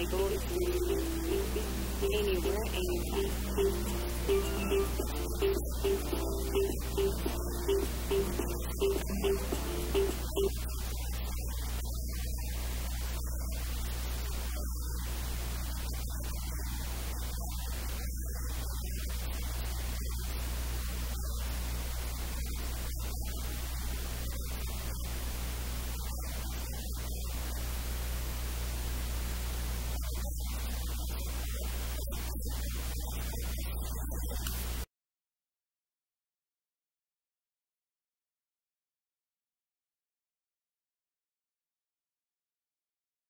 ないとですね。